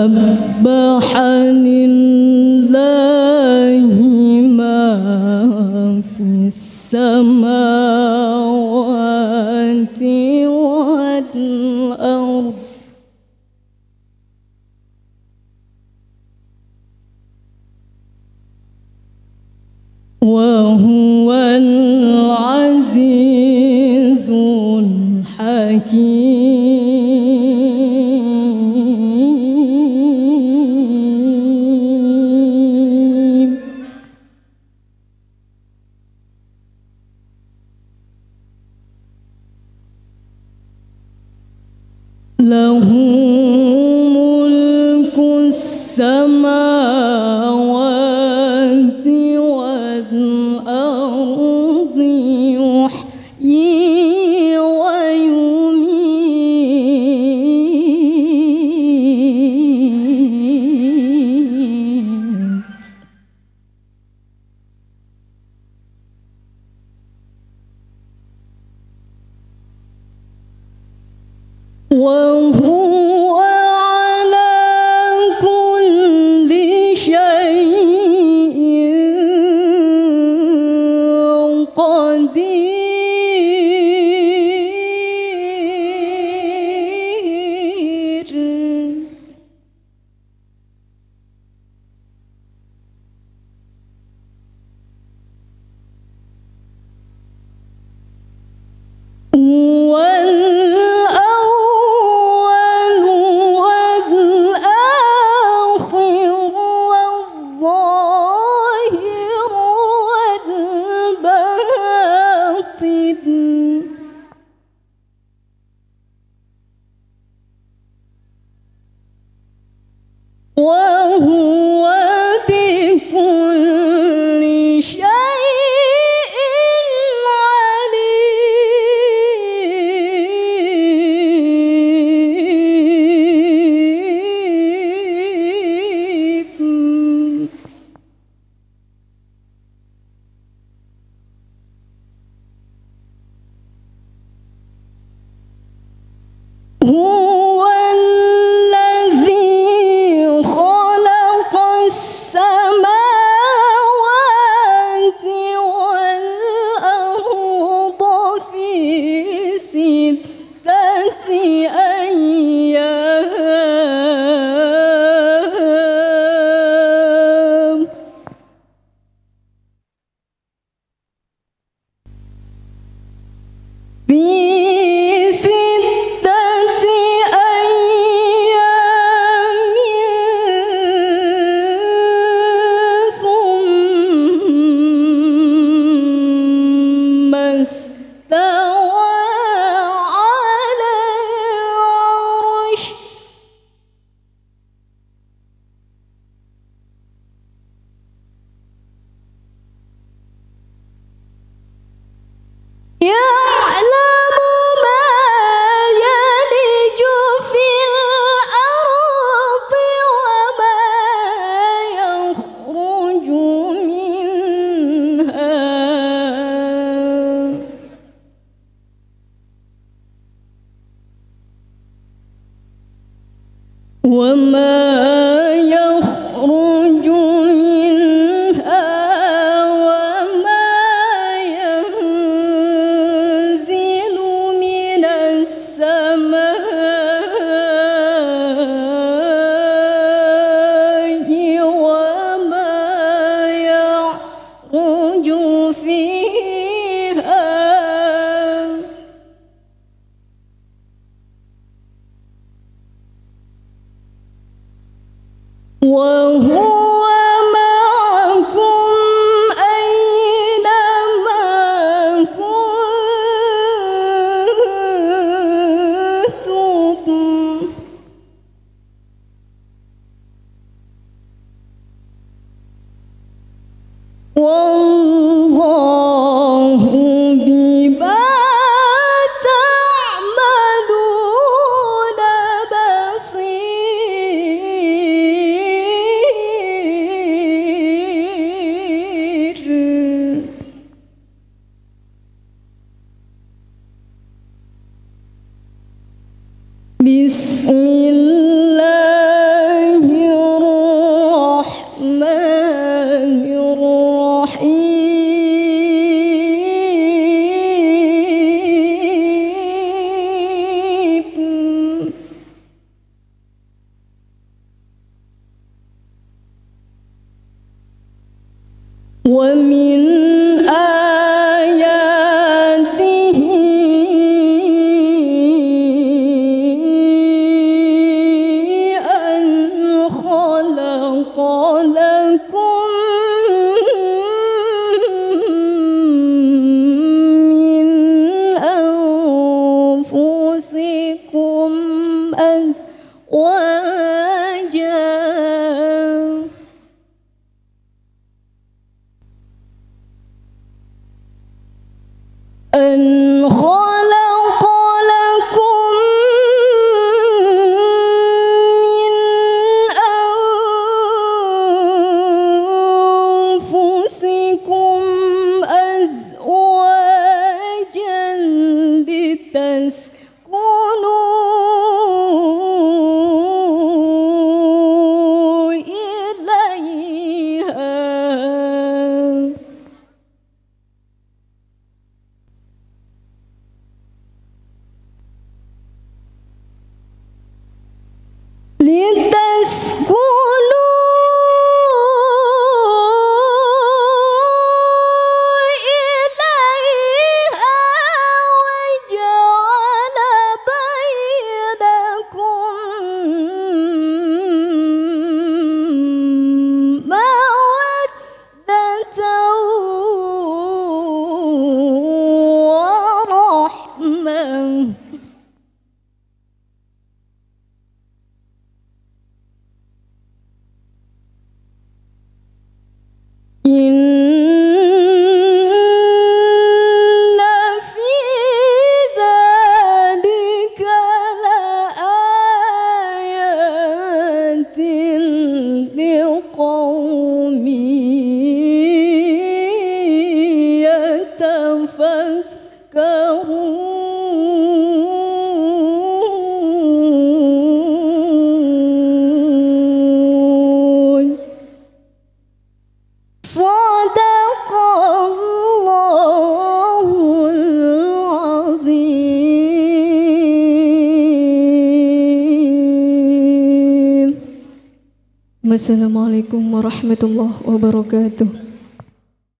سبح لله ما في السماوات والأرض. وهو له ملك السماوات والأرض. وهو يعلم ما يلج في الأرض وما يخرج منها. وما بسم الله. بكم أن خلق صدق الله العظيم. السلام عليكم ورحمة الله وبركاته.